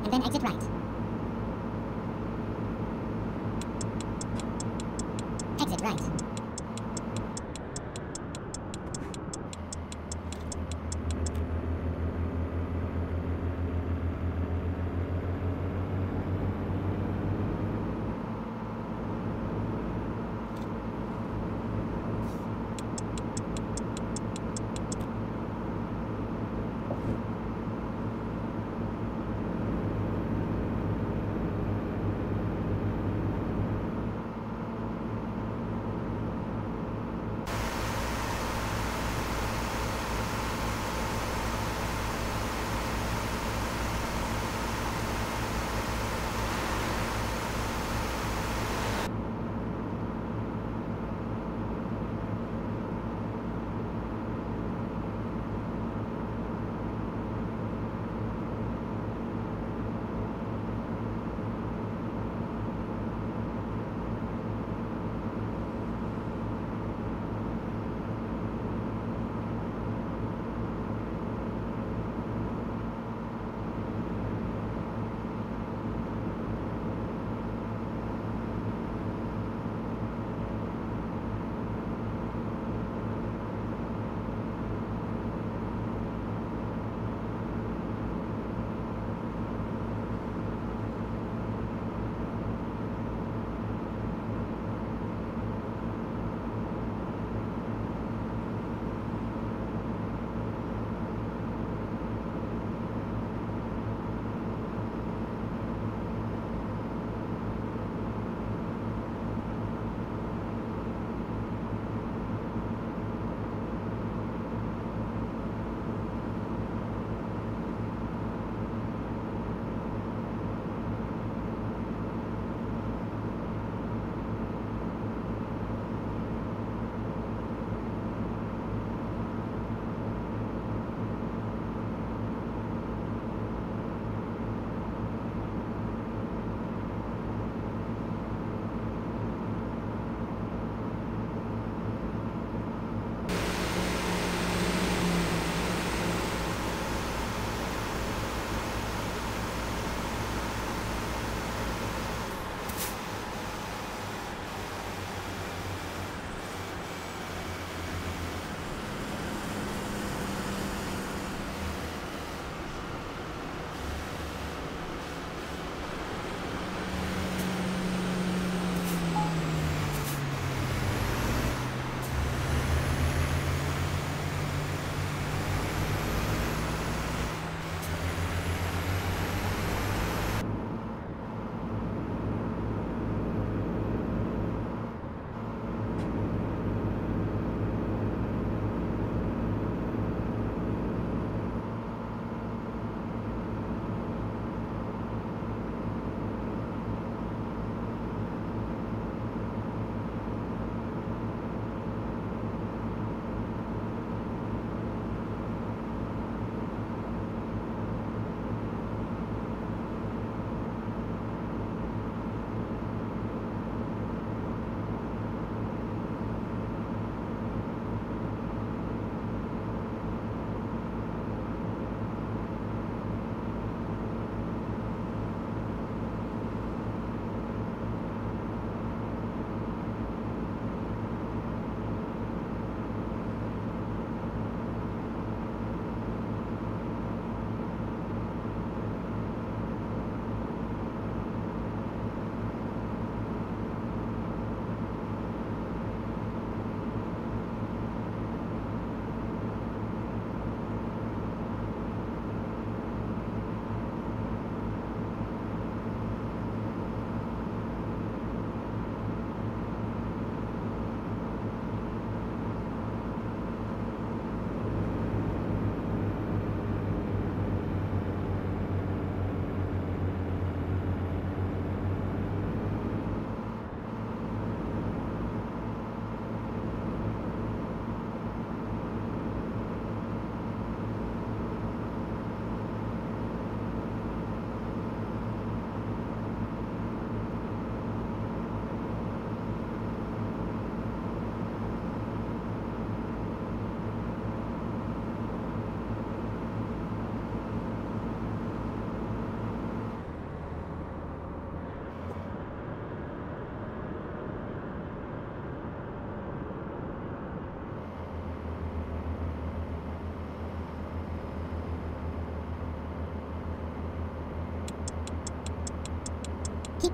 and then exit right.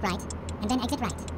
Right, and then exit right.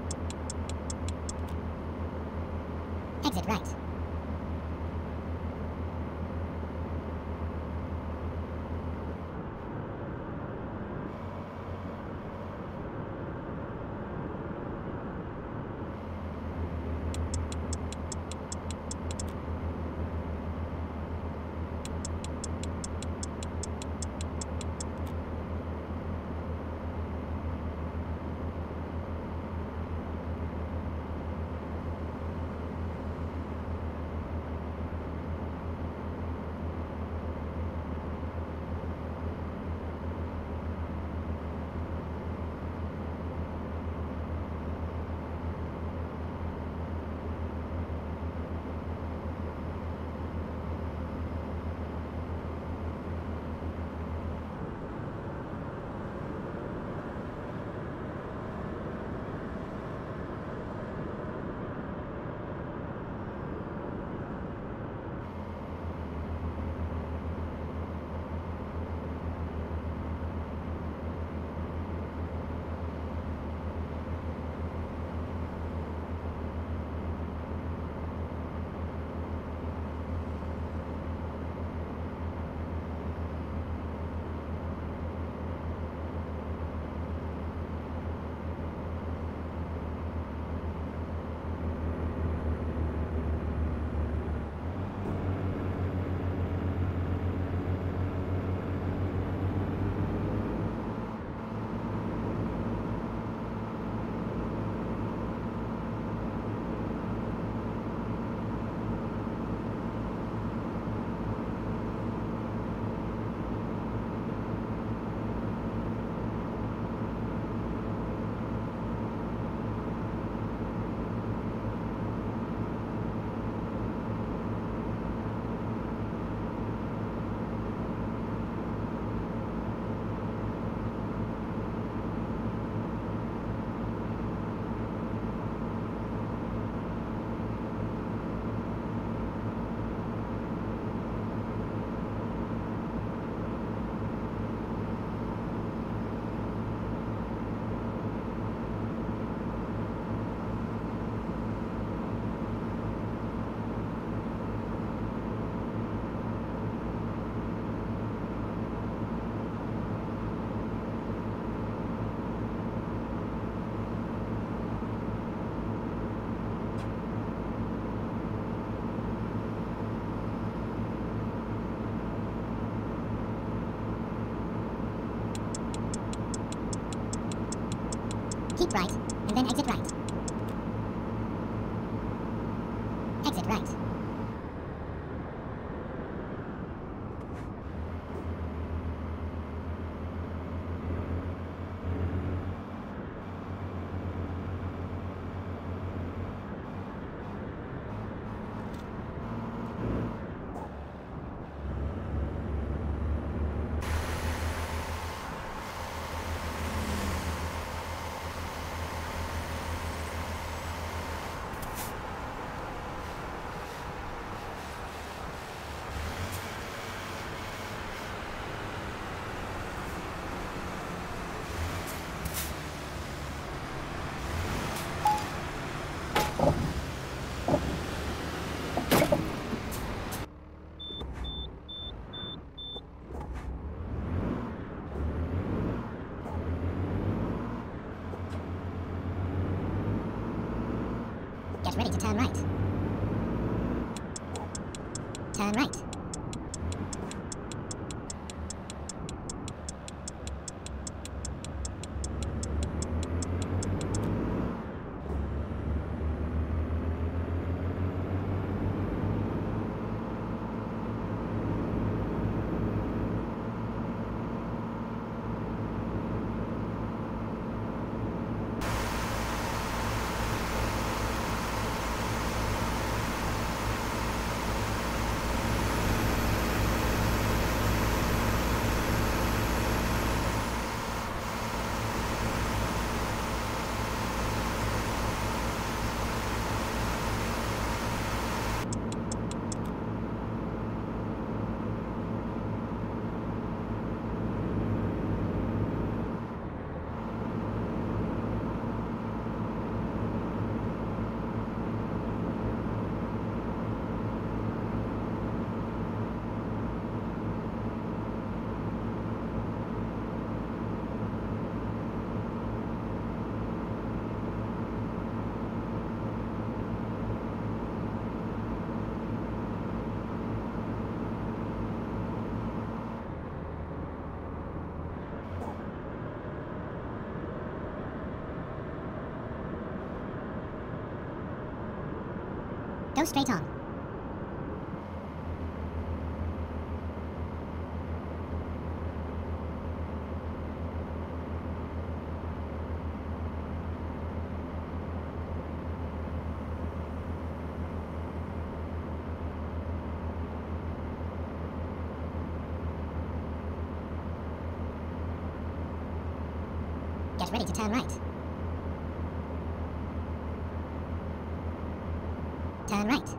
Go straight on. Get ready to turn right. Turn right.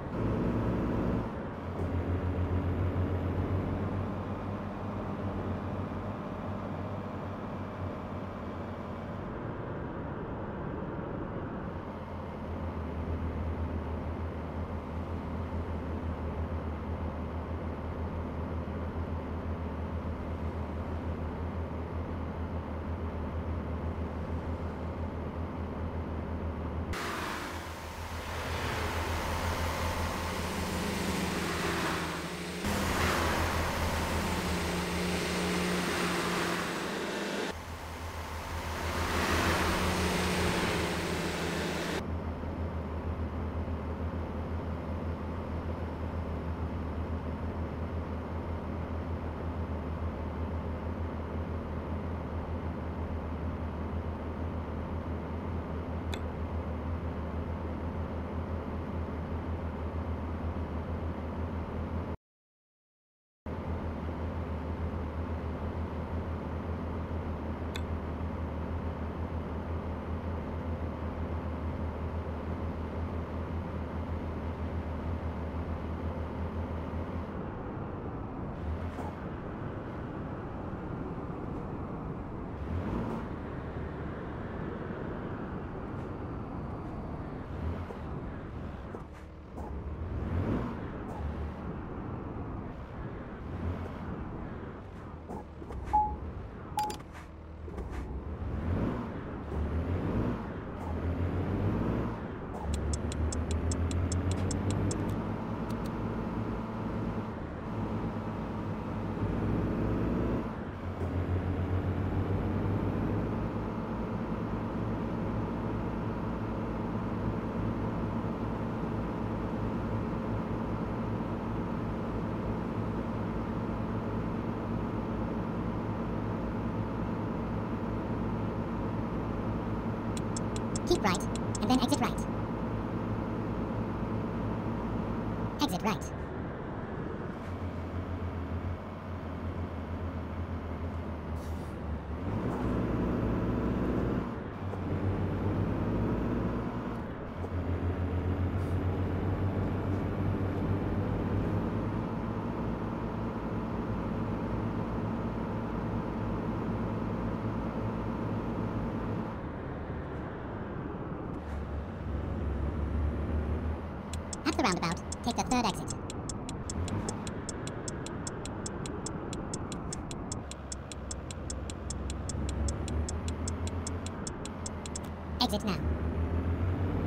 Exit now.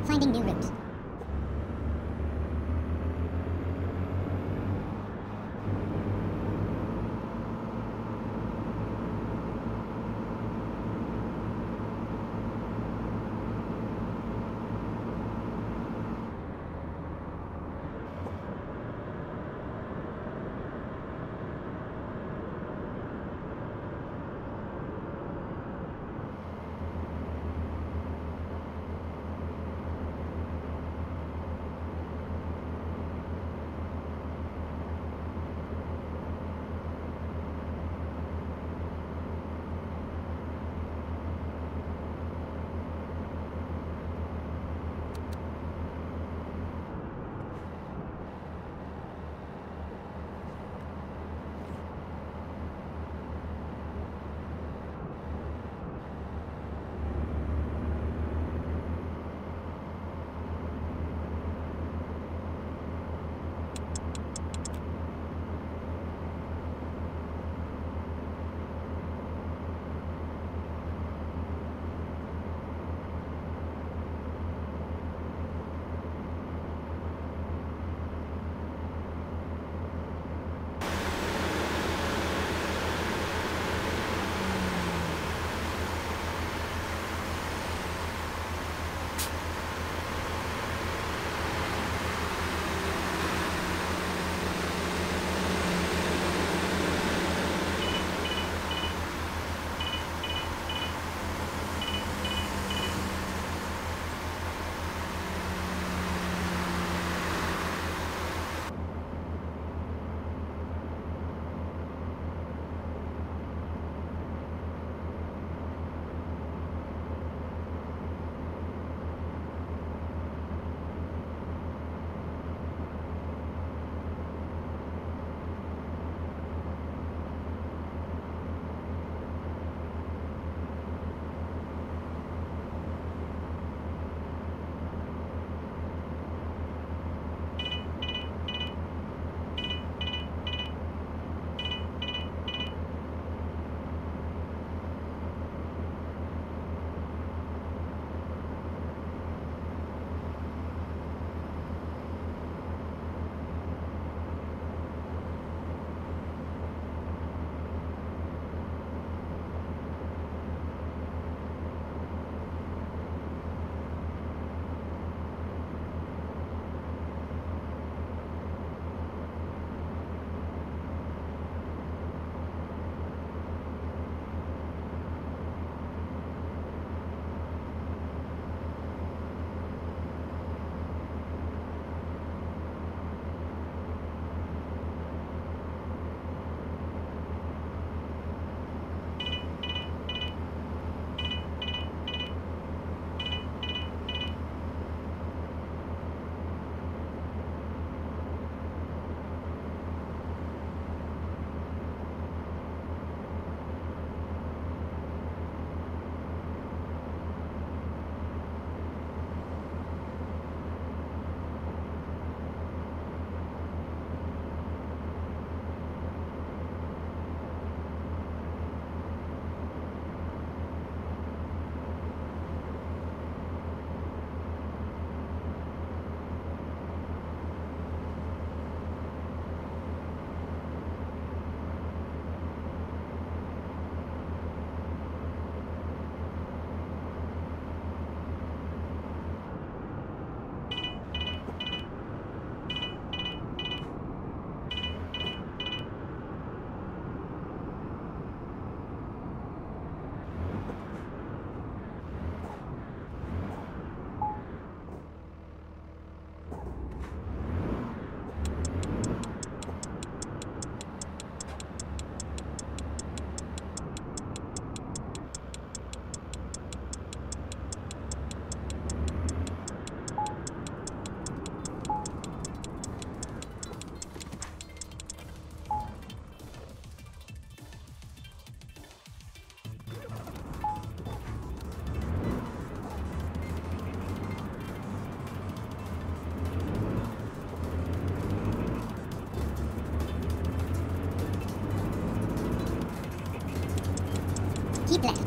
Finding new route. Keep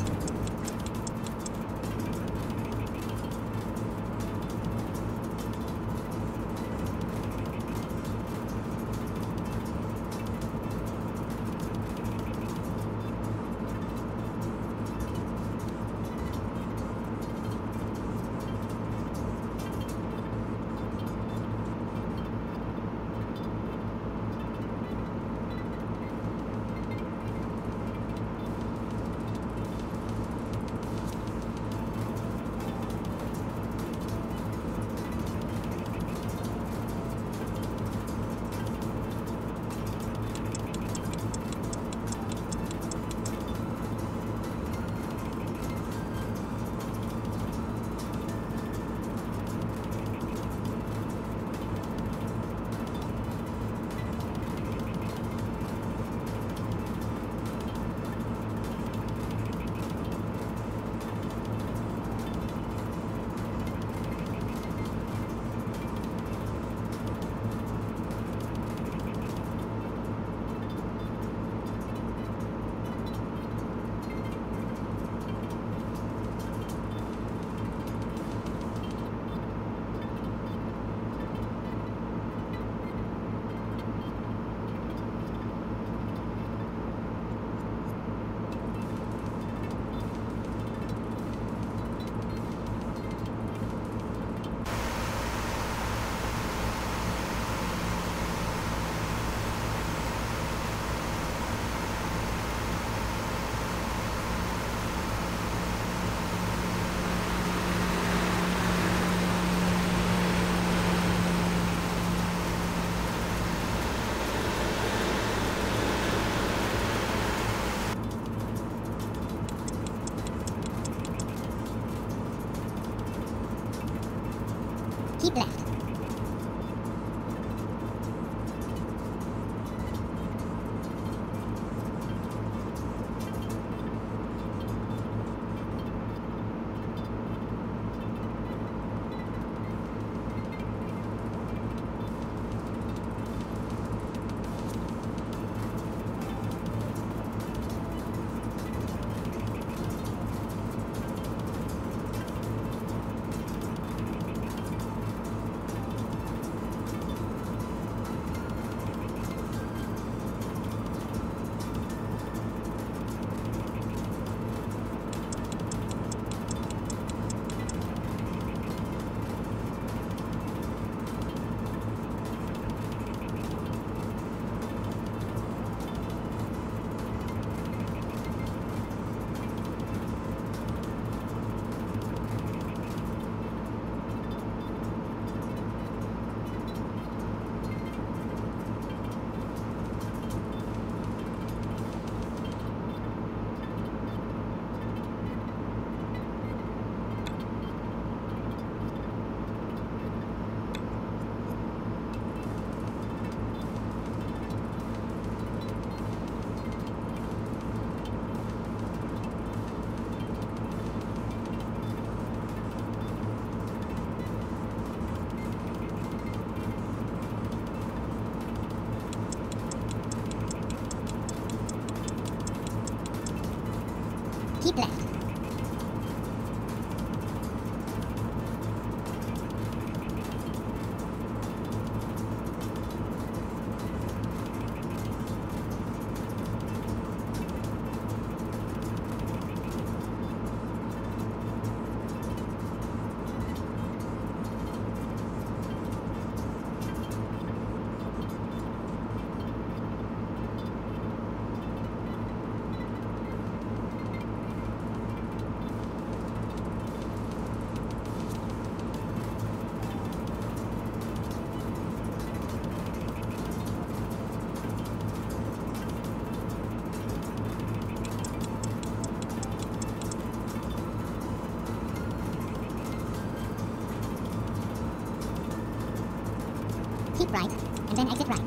right, and then exit right.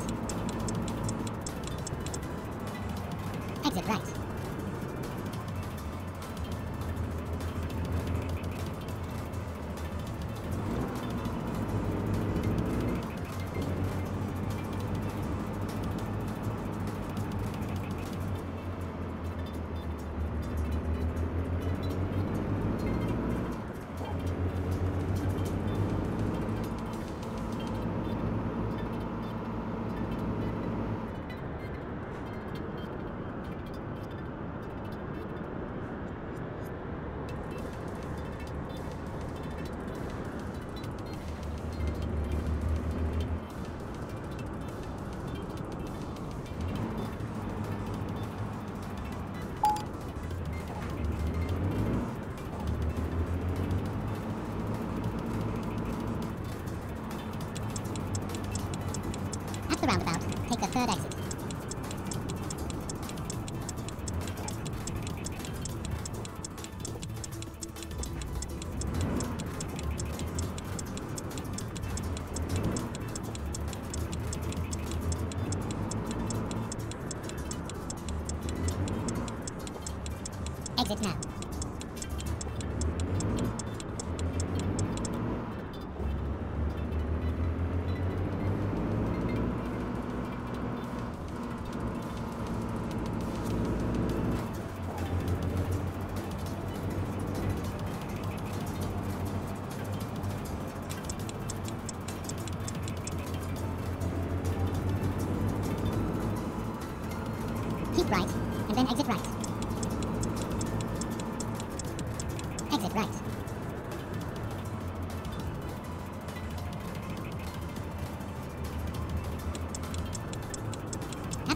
paradise.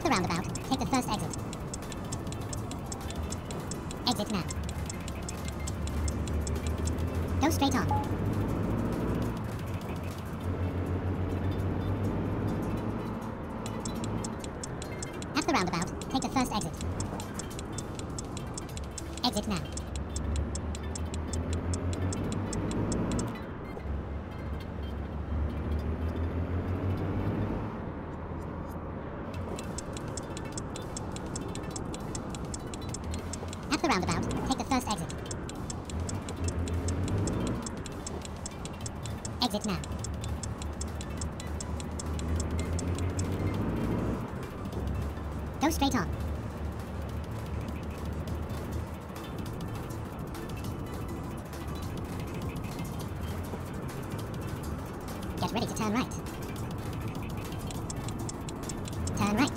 The roundabout, Exit. Go straight on. Get ready to turn right. Turn right.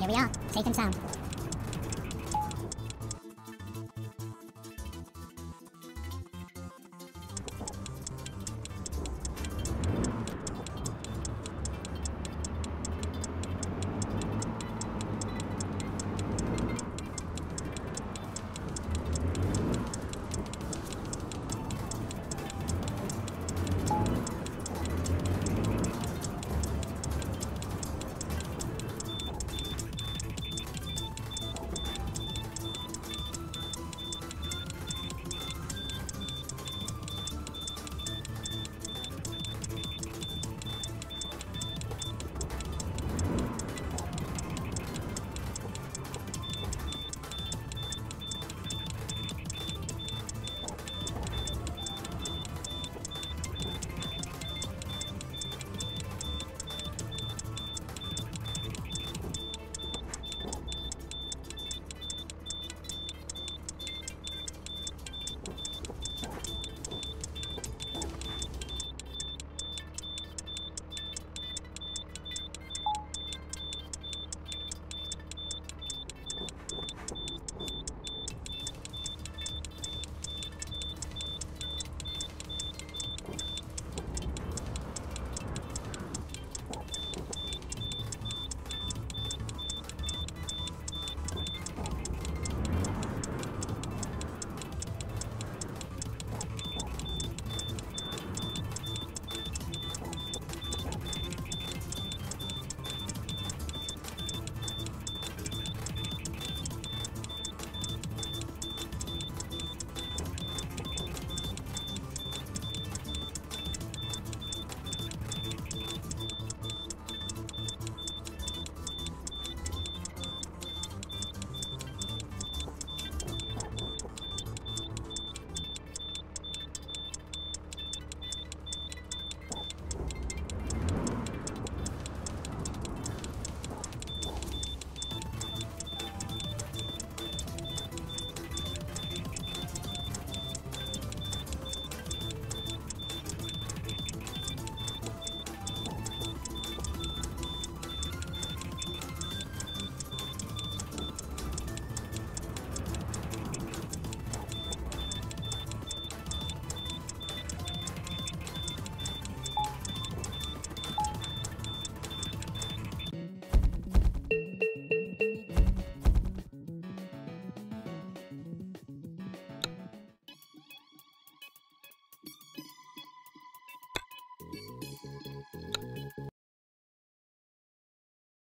Here we are, safe and sound.